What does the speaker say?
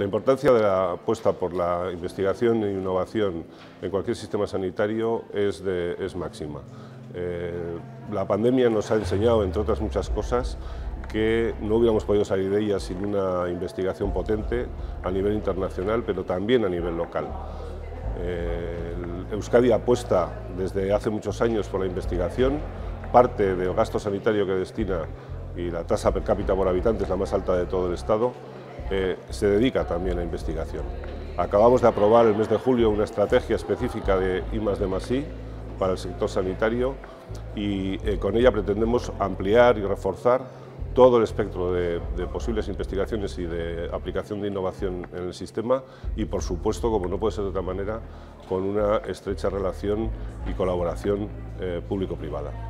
La importancia de la apuesta por la investigación e innovación en cualquier sistema sanitario es, máxima. Eh, la pandemia nos ha enseñado, entre otras muchas cosas, que no hubiéramos podido salir de ella sin una investigación potente a nivel internacional, pero también a nivel local. Eh, Euskadi apuesta desde hace muchos años por la investigación, parte del gasto sanitario que destina y la tasa per cápita por habitante es la más alta de todo el Estado, eh, se dedica también a investigación. Acabamos de aprobar el mes de julio una estrategia específica de I de para el sector sanitario y eh, con ella pretendemos ampliar y reforzar todo el espectro de, posibles investigaciones y de aplicación de innovación en el sistema y, por supuesto, como no puede ser de otra manera, con una estrecha relación y colaboración eh, público-privada.